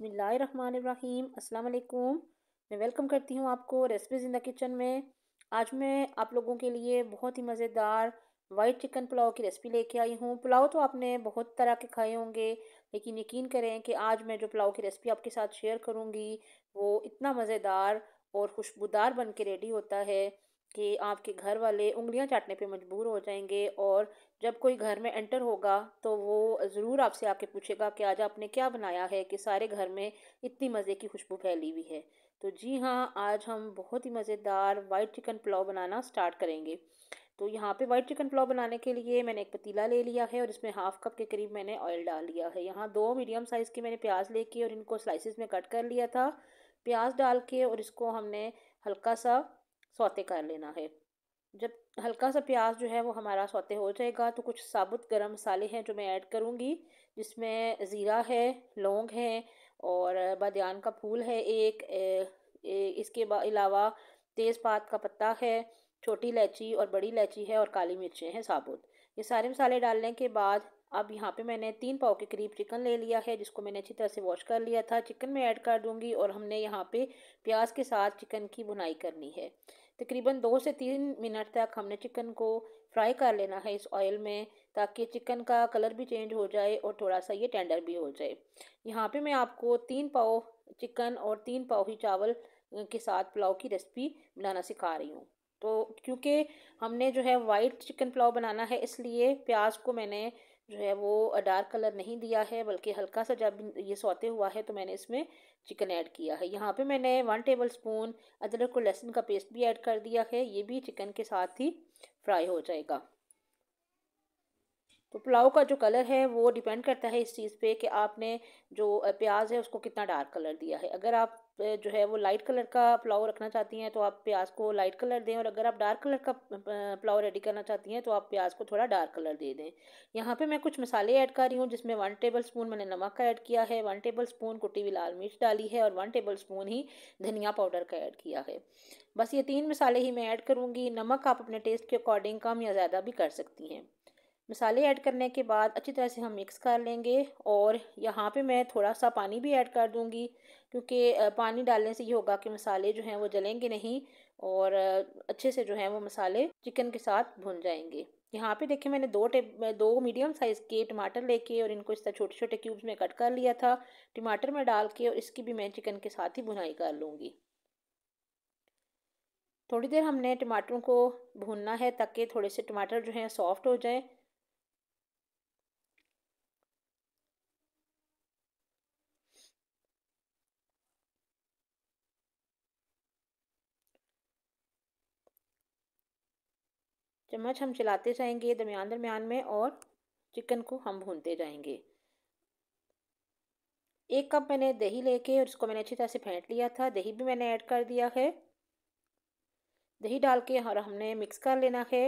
बिसमीम अस्सलाम मैं वेलकम करती हूँ आपको रेसिपीज़ इन द किचन में। आज मैं आप लोगों के लिए बहुत ही मज़ेदार वाइट चिकन पुलाव की रेसिपी लेके आई हूँ। पुलाव तो आपने बहुत तरह के खाए होंगे, लेकिन यकीन करें कि आज मैं जो पुलाव की रेसिपी आपके साथ शेयर करूँगी, वो इतना मज़ेदार और खुशबूदार बन के रेडी होता है। कि आपके घर वाले उंगलियाँ चाटने पे मजबूर हो जाएँगे और जब कोई घर में एंटर होगा तो वो ज़रूर आपसे आके पूछेगा कि आज आपने क्या बनाया है कि सारे घर में इतनी मज़े की खुशबू फैली हुई है। तो जी हाँ आज हम बहुत ही मज़ेदार वाइट चिकन पुलाव बनाना स्टार्ट करेंगे। तो यहाँ पे वाइट चिकन पुलाव बनाने के लिए मैंने एक पतीला ले लिया है और इसमें हाफ़ कप के करीब मैंने ऑयल डाल लिया है। यहाँ दो मीडियम साइज़ के मैंने प्याज लेके और इनको स्लाइसिस में कट कर लिया था। प्याज डाल के और इसको हमने हल्का सा सौते कर लेना है। जब हल्का सा प्याज जो है वो हमारा सौते हो जाएगा तो कुछ साबुत गरम मसाले हैं जो मैं ऐड करूँगी जिसमें ज़ीरा है लौंग है और बादियान का फूल है एक ए, ए, इसके अलावा तेज़पात का पत्ता है छोटी इलायची और बड़ी इलायची है और काली मिर्चें हैं साबुत। ये सारे मसाले डालने के बाद अब यहाँ पे मैंने तीन पाव के करीब चिकन ले लिया है, जिसको मैंने अच्छी तरह से वॉश कर लिया था। चिकन में ऐड कर दूँगी और हमने यहाँ पे प्याज के साथ चिकन की बुनाई करनी है। तकरीबन दो से तीन मिनट तक हमने चिकन को फ्राई कर लेना है इस ऑयल में, ताकि चिकन का कलर भी चेंज हो जाए और थोड़ा सा ये टेंडर भी हो जाए। यहाँ पे मैं आपको तीन पाव चिकन और तीन पाव ही चावल के साथ पुलाव की रेसिपी बनाना सिखा रही हूँ। तो क्योंकि हमने जो है वाइट चिकन पुलाव बनाना है, इसलिए प्याज को मैंने जो है वो डार्क कलर नहीं दिया है, बल्कि हल्का सा जब ये सोते हुआ है तो मैंने इसमें चिकन ऐड किया है। यहाँ पे मैंने वन टेबल स्पून अदरक और लहसुन का पेस्ट भी ऐड कर दिया है, ये भी चिकन के साथ ही फ्राई हो जाएगा। तो पुलाव का जो कलर है, वो डिपेंड करता है इस चीज़ पे कि आपने जो प्याज है, उसको कितना डार्क कलर दिया है। अगर आप जो है वो लाइट कलर का पुलाव रखना चाहती हैं तो आप प्याज को लाइट कलर दें और अगर आप डार्क कलर का पुलाव रेडी करना चाहती हैं तो आप प्याज को थोड़ा डार्क कलर दे दें। यहाँ पे मैं कुछ मसाले ऐड कर रही हूँ, जिसमें वन टेबल स्पून मैंने नमक का ऐड किया है वन टेबल स्पून कुटी हुई लाल मिर्च डाली है और वन टेबल स्पून ही धनिया पाउडर का ऐड किया है। बस ये तीन मसाले ही मैं ऐड करूँगी, नमक आप अपने टेस्ट के अकॉर्डिंग कम या ज़्यादा भी कर सकती हैं। मसाले ऐड करने के बाद अच्छी तरह से हम मिक्स कर लेंगे और यहाँ पे मैं थोड़ा सा पानी भी ऐड कर दूँगी, क्योंकि पानी डालने से ये होगा कि मसाले जो हैं वो जलेंगे नहीं और अच्छे से जो है वो मसाले चिकन के साथ भुन जाएँगे। यहाँ पे देखिए मैंने दो टेप दो मीडियम साइज़ के टमाटर लेके और इनको इस तरह छोटे छोटे क्यूब्स में कट कर लिया था, टमाटर में डाल के और इसकी भी मैं चिकन के साथ ही भुनाई कर लूँगी। थोड़ी देर हमने टमाटरों को भूनना है ताकि थोड़े से टमाटर जो हैं सॉफ्ट हो जाए चम्मच हम चलाते जाएँगे दरमियान दरमियान में और चिकन को हम भूनते जाएँगे। एक कप मैंने दही लेके और इसको मैंने अच्छी तरह से फेंट लिया था। दही भी मैंने ऐड कर दिया है। दही डाल के और हमने मिक्स कर लेना है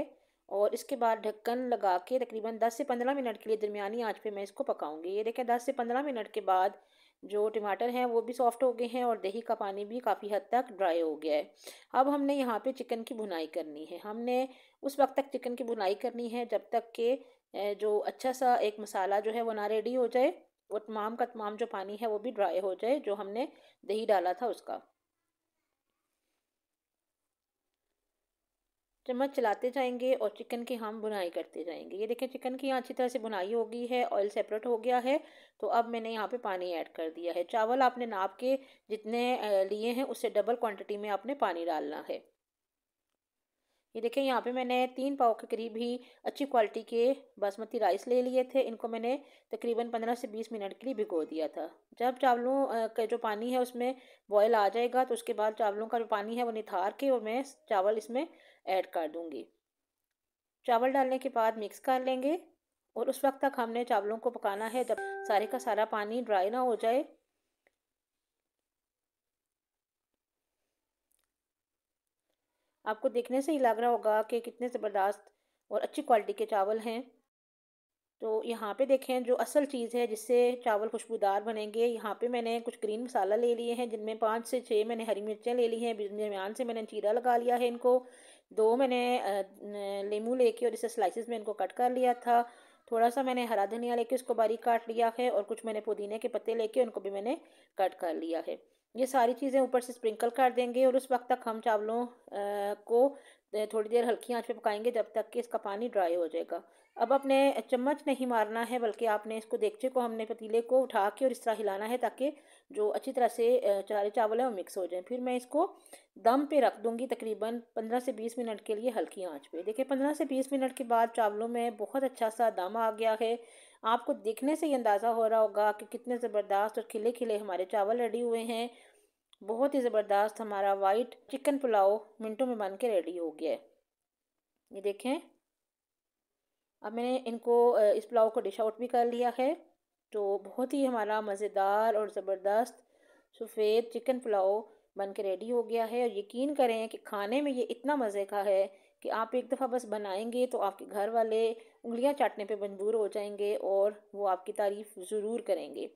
और इसके बाद ढक्कन लगा के तकरीबन 10 से 15 मिनट के लिए दरमियानी आँच पे मैं इसको पकाऊँगी। ये देखें 10 से 15 मिनट के बाद जो टमाटर हैं वो भी सॉफ्ट हो गए हैं और दही का पानी भी काफ़ी हद तक ड्राई हो गया है। अब हमने यहाँ पे चिकन की भुनाई करनी है। हमने उस वक्त तक चिकन की भुनाई करनी है जब तक के जो अच्छा सा एक मसाला जो है वो ना रेडी हो जाए और तमाम का तमाम जो पानी है वो भी ड्राई हो जाए, जो हमने दही डाला था उसका। चम्मच चलाते जाएँगे और चिकन की हम बुनाई करते जाएँगे। ये देखें चिकन की यहाँ अच्छी तरह से बुनाई हो गई है ऑयल सेपरेट हो गया है। तो अब मैंने यहाँ पे पानी ऐड कर दिया है। चावल आपने नाप के जितने लिए हैं, उससे डबल क्वांटिटी में आपने पानी डालना है। ये देखें यहाँ पे मैंने तीन पाव के करीब ही अच्छी क्वालिटी के बासमती राइस ले लिए थे। इनको मैंने तकरीबन पंद्रह से बीस मिनट के लिए भिगो दिया था। जब चावलों का जो पानी है उसमें बॉयल आ जाएगा तो उसके बाद चावलों का जो पानी है वो निथार के और मैं चावल इसमें ऐड कर दूँगी। चावल डालने के बाद मिक्स कर लेंगे और उस वक्त तक हमने चावलों को पकाना है जब सारे का सारा पानी ड्राई ना हो जाए। आपको देखने से ही लग रहा होगा कि कितने ज़बरदस्त और अच्छी क्वालिटी के चावल हैं। तो यहाँ पे देखें, जो असल चीज़ है जिससे चावल खुशबूदार बनेंगे, यहाँ पे मैंने कुछ ग्रीन मसाला ले लिए हैं, जिनमें पाँच से छः मैंने हरी मिर्चें ले ली हैं दरमियान से मैंने चीरा लगा लिया है इनको, दो मैंने लेमू लेके और इसे स्लाइसिस में इनको कट कर लिया था थोड़ा सा मैंने हरा धनिया लेके उसको बारीक काट लिया है और कुछ मैंने पुदीने के पत्ते लेके उनको भी मैंने कट कर लिया है। ये सारी चीज़ें ऊपर से स्प्रिंकल कर देंगे और उस वक्त तक हम चावलों को थोड़ी देर हल्की आँच पे पकाएँगे जब तक कि इसका पानी ड्राई हो जाएगा। अब अपने चम्मच नहीं मारना है बल्कि आपने इसको देखचे को, हमने पतीले को उठा के और इस तरह हिलाना है ताकि जो अच्छी तरह से सारे चावल हैं वो मिक्स हो जाएँ। फिर मैं इसको दम पे रख दूँगी तकरीबन पंद्रह से बीस मिनट के लिए हल्की आँच पे। देखिए, पंद्रह से बीस मिनट के बाद चावलों में बहुत अच्छा सा दम आ गया है। आपको देखने से ही अंदाज़ा हो रहा होगा कि कितने ज़बरदस्त और खिले खिले हमारे चावल रेडी हुए हैं। बहुत ही ज़बरदस्त हमारा वाइट चिकन पुलाव मिनटों में बन के रेडी हो गया है। ये देखें। अब मैंने इनको इस पुलाव को डिश आउट भी कर लिया है। तो बहुत ही हमारा मज़ेदार और ज़बरदस्त सफ़ेद चिकन पुलाव बन के रेडी हो गया है। और यकीन करें कि खाने में ये इतना मज़े का है कि आप एक दफ़ा बस बनाएँगे तो आपके घर वाले उंगलियाँ चाटने पे मजबूर हो जाएँगे और वो आपकी तारीफ़ ज़रूर करेंगे।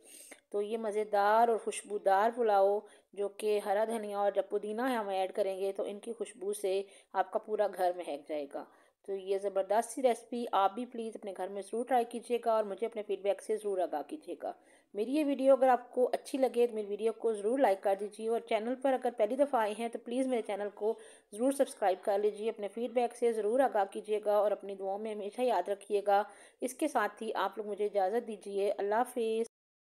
तो ये मज़ेदार और खुशबूदार पुलाव जो कि हरा धनिया और जब पुदीना हम ऐड करेंगे तो इनकी खुशबू से आपका पूरा घर महक जाएगा। तो ये ज़बरदस्त सी रेसिपी आप भी प्लीज़ अपने घर में ज़रूर ट्राई कीजिएगा और मुझे अपने फीडबैक से ज़रूर आगा कीजिएगा। मेरी ये वीडियो अगर आपको अच्छी लगे तो मेरी वीडियो को ज़रूर लाइक कर दीजिए और चैनल पर अगर पहली दफ़ा आए हैं तो प्लीज़ मेरे चैनल को ज़रूर सब्सक्राइब कर लीजिए, अपने फीडबैक से ज़रूर आगा कीजिएगा और अपनी दुआओं में हमेशा याद रखिएगा। इसके साथ ही आप लोग मुझे इजाज़त दीजिए। अल्लाह हाफिज़।